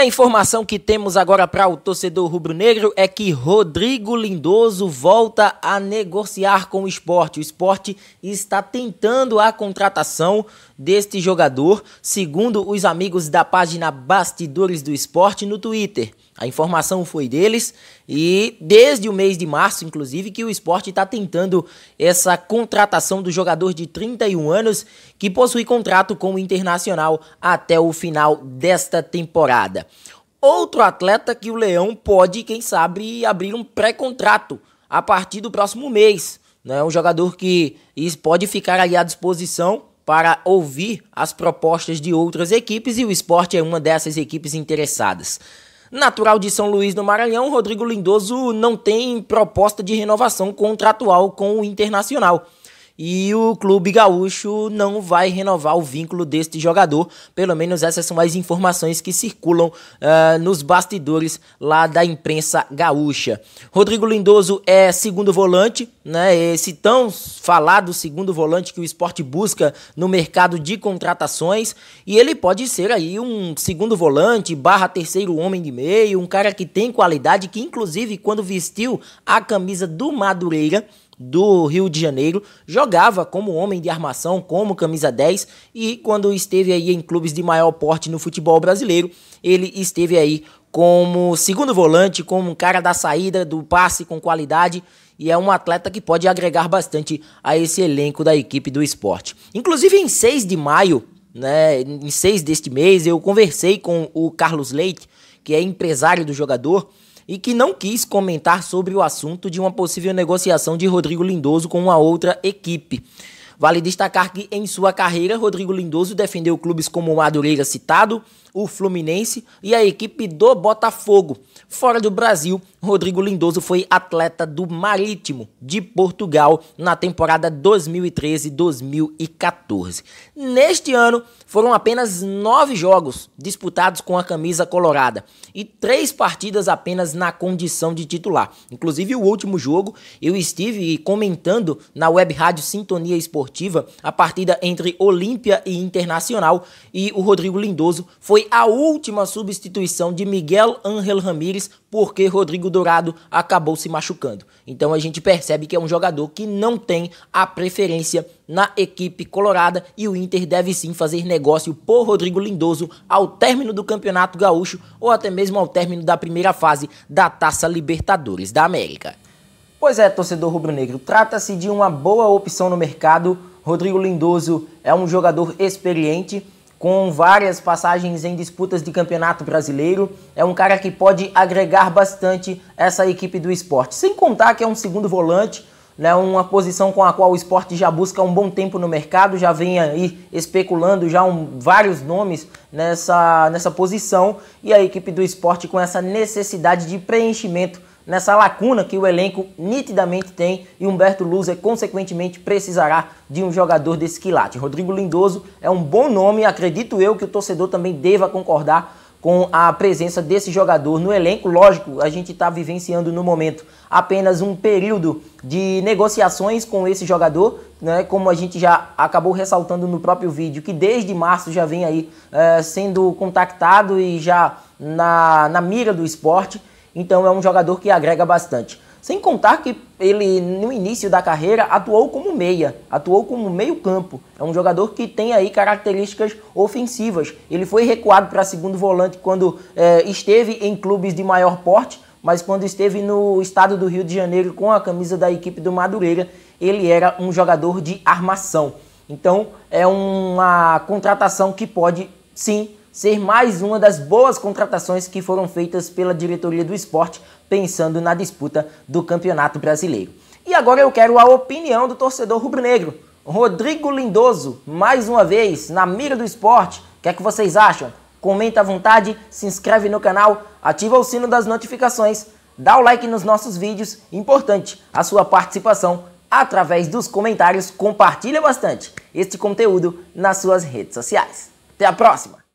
a informação que temos agora para o torcedor rubro-negro é que Rodrigo Lindoso volta a negociar com o esporte. O esporte está tentando a contratação deste jogador, segundo os amigos da página Bastidores do Esporte no Twitter. A informação foi deles e desde o mês de março, inclusive, que o esporte está tentando essa contratação do jogador de 31 anos que possui contrato com o Internacional até o final desta temporada. Outro atleta que o Leão pode, quem sabe, abrir um pré-contrato a partir do próximo mês. Né? Um jogador que pode ficar aí à disposição para ouvir as propostas de outras equipes e o esporte é uma dessas equipes interessadas. Natural de São Luís do Maranhão, Rodrigo Lindoso não tem proposta de renovação contratual com o Internacional e o clube gaúcho não vai renovar o vínculo deste jogador. Pelo menos essas são as informações que circulam uh, nos bastidores lá da imprensa gaúcha. Rodrigo Lindoso é segundo volante, né? Esse tão falado segundo volante que o esporte busca no mercado de contratações. E ele pode ser aí um segundo volante, barra terceiro homem de meio, um cara que tem qualidade, que inclusive quando vestiu a camisa do Madureira do Rio de Janeiro, jogava como homem de armação, como camisa 10 e quando esteve aí em clubes de maior porte no futebol brasileiro, ele esteve aí como segundo volante, como um cara da saída, do passe com qualidade e é um atleta que pode agregar bastante a esse elenco da equipe do esporte. Inclusive em 6 de maio, né, em 6 deste mês, eu conversei com o Carlos Leite, que é empresário do jogador, e que não quis comentar sobre o assunto de uma possível negociação de Rodrigo Lindoso com uma outra equipe. Vale destacar que em sua carreira, Rodrigo Lindoso defendeu clubes como o Madureira citado, o Fluminense e a equipe do Botafogo. Fora do Brasil, Rodrigo Lindoso foi atleta do Marítimo de Portugal na temporada 2013-2014. Neste ano, foram apenas nove jogos disputados com a camisa colorada e três partidas apenas na condição de titular. Inclusive, o último jogo eu estive comentando na web rádio Sintonia Esportiva a partida entre Olímpia e Internacional e o Rodrigo Lindoso foi foi a última substituição de Miguel Ángel Ramírez porque Rodrigo Dourado acabou se machucando. Então a gente percebe que é um jogador que não tem a preferência na equipe colorada e o Inter deve sim fazer negócio por Rodrigo Lindoso ao término do Campeonato Gaúcho ou até mesmo ao término da primeira fase da Taça Libertadores da América. Pois é, torcedor rubro-negro, trata-se de uma boa opção no mercado. Rodrigo Lindoso é um jogador experiente com várias passagens em disputas de campeonato brasileiro. É um cara que pode agregar bastante essa equipe do esporte. Sem contar que é um segundo volante, né, uma posição com a qual o esporte já busca um bom tempo no mercado, já vem aí especulando já um, vários nomes nessa, nessa posição. E a equipe do esporte com essa necessidade de preenchimento nessa lacuna que o elenco nitidamente tem e Humberto Luzer, consequentemente, precisará de um jogador desse quilate. Rodrigo Lindoso é um bom nome, acredito eu que o torcedor também deva concordar com a presença desse jogador no elenco. Lógico, a gente está vivenciando no momento apenas um período de negociações com esse jogador, né? Como a gente já acabou ressaltando no próprio vídeo, que desde março já vem aí é, sendo contactado e já na, na mira do esporte. Então é um jogador que agrega bastante. Sem contar que ele, no início da carreira, atuou como meia, atuou como meio-campo. É um jogador que tem aí características ofensivas. Ele foi recuado para segundo volante quando é, esteve em clubes de maior porte, mas quando esteve no estado do Rio de Janeiro com a camisa da equipe do Madureira, ele era um jogador de armação. Então é uma contratação que pode sim ser mais uma das boas contratações que foram feitas pela diretoria do esporte, pensando na disputa do Campeonato Brasileiro. E agora eu quero a opinião do torcedor rubro-negro. Rodrigo Lindoso, mais uma vez, na mira do esporte. O que é que vocês acham? Comenta à vontade, se inscreve no canal, ativa o sino das notificações, dá o like nos nossos vídeos. Importante a sua participação através dos comentários. Compartilha bastante este conteúdo nas suas redes sociais. Até a próxima!